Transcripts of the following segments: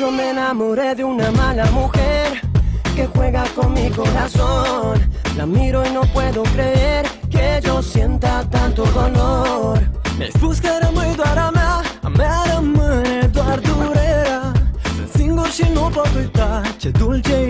Yo me enamoré de una mala mujer que juega con mi corazón. La miro y no puedo creer que yo sienta tanto dolor. Mes puskerăm îi doar a mea A mea rămâne doar durerea Sunt singur și nu pot uita Ce dulce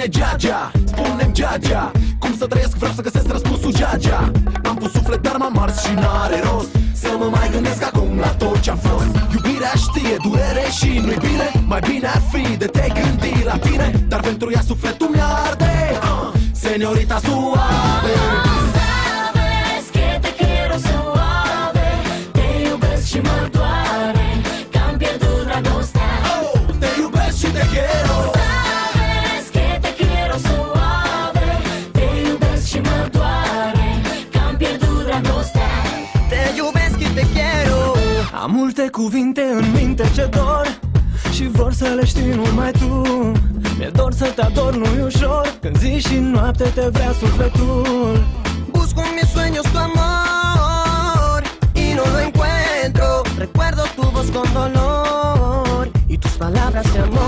te stric pe tine Geagea Spune-mi Geagea Cum să trăiesc? Vreau să găsesc răspunsul Geagea Am pus suflet dar m-am ars și n-are rost Să mă mai gândesc acum la tot ce-am fost. Iubirea știe durere și nu-i bine Mai bine ar fi de te gândi la tine. Dar pentru ea sufletul mi-arde uh, Seniorita suave cuvinte în minte ce dor Și vor să le știi numai tu Mi-e dor să te ador, nu-i ușor Când zi și noapte te vrea sufletul Busco en mis sueños tu amor y no lo encuentro. Recuerdo tu voz con dolor y tus palabras de amor.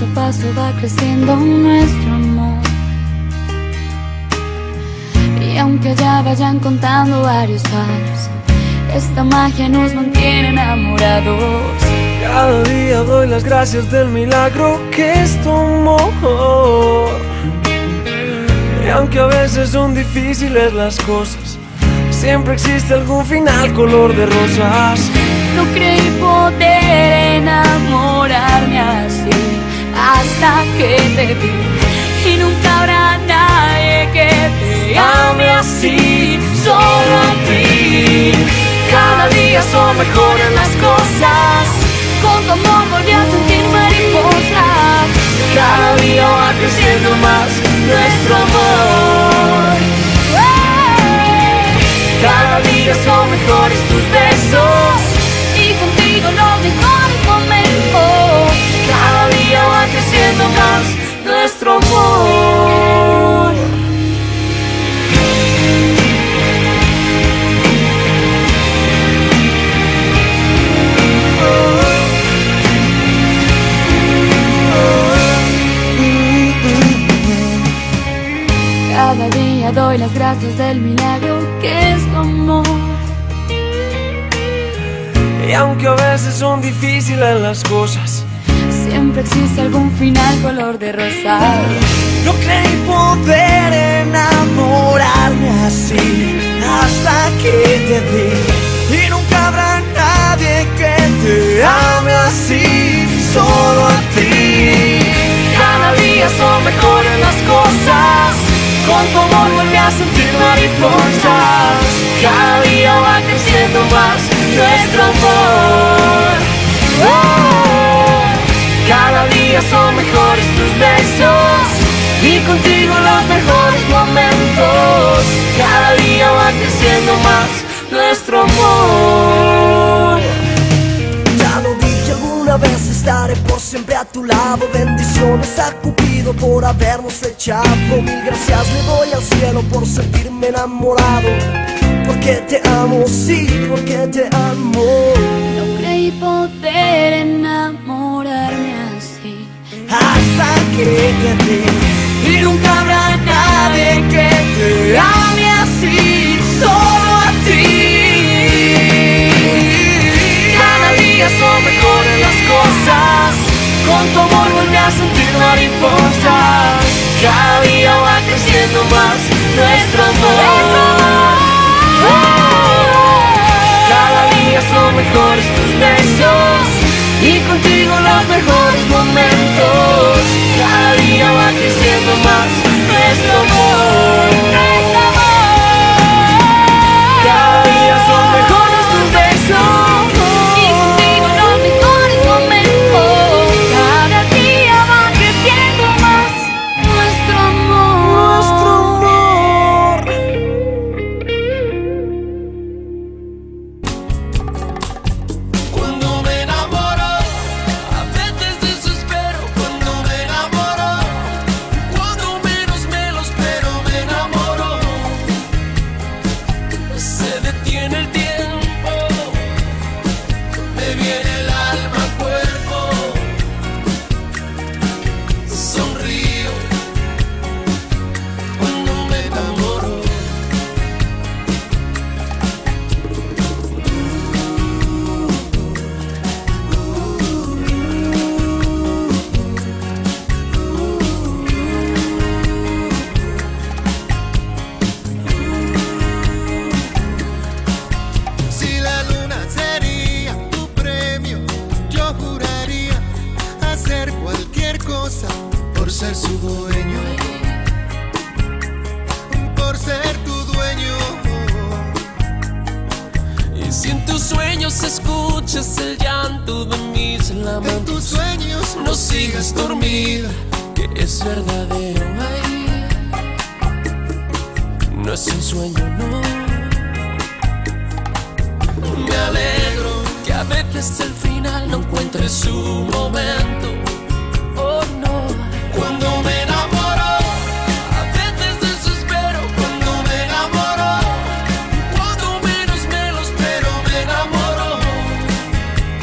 Paso a paso va creciendo nuestro amor. Y aunque ya vayan contando varios años, esta magia nos mantiene enamorados. Cada día doy las gracias del milagro que es tu amor Y aunque a veces son difíciles las cosas Siempre existe algún final color de rosas No creí poder enamorarme así Y nunca habrá nadie que te ame así, solo a ti. Cada día son mejores las cosas Con tu amor volví a sentir mariposas. Cada día va creciendo más nuestro amor Cada día son mejores tus Cada día doy las gracias del milagro que es tu amor. Y aunque a veces son difíciles las cosas, Siempre existe algún final color de rosa. no creí poder enamorarme así hasta que te vi. Y nunca habrá nadie que te ame así, solo a ti. Cada día son mejores. Tu amor vuelve a sentir mariposas. Cada día va creciendo más nuestro amor. Oh, cada día son mejores tus besos. Y contigo los mejores momentos. Cada día va creciendo más nuestro amor. Siempre a tu lado. Bendiciones a Cupido por habernos echado. Mil gracias le doy al cielo por sentirme enamorado. Porque te amo, sí, porque te amo. No creí poder enamorarme así. Hasta que te vi. Con tu amor vuelve a sentir mariposas. Cada día va creciendo más nuestro amor. Cada día son mejores tus besos. Y contigo los mejores momentos. Si en tus sueños escuchas el llanto de mis En lamentos, tus sueños no sigas dormida, que es verdadero. Ay, no es un sueño, no. Me alegro que a veces el final no encuentre su momento.